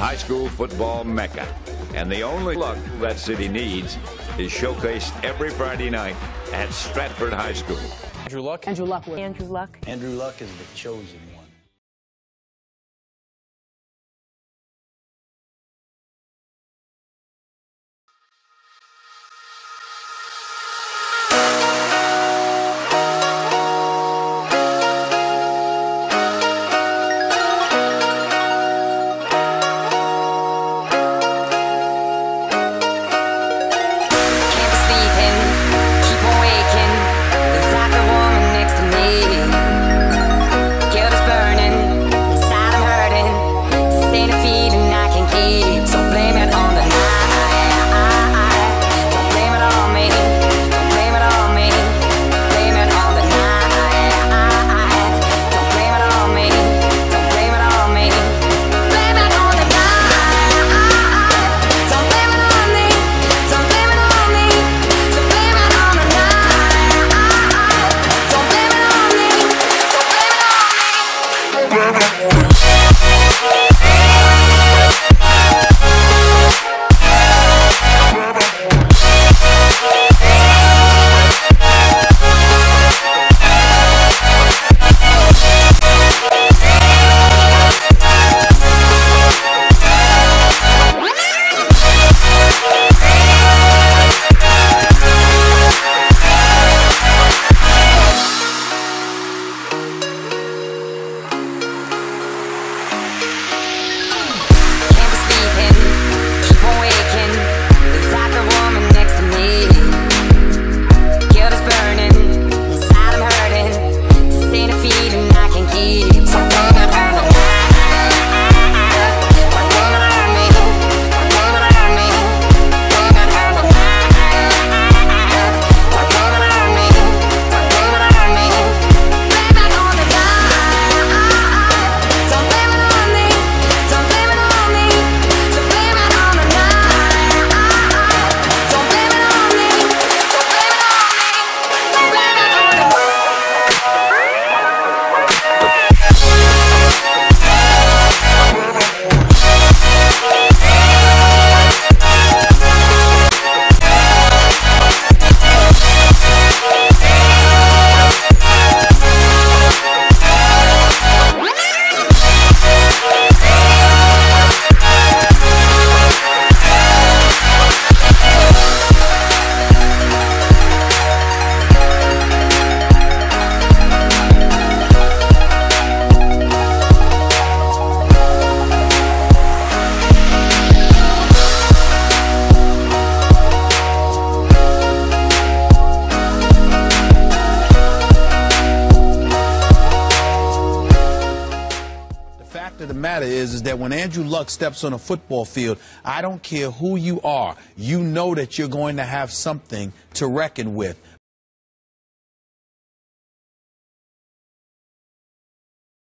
high school football mecca. And the only luck that city needs is showcased every Friday night at Stratford High School. Andrew Luck. Andrew Luck. Andrew Luck. Andrew Luck is the chosen matter is, is that when Andrew Luck steps on a football field, I don't care who you are, you know that you're going to have something to reckon with.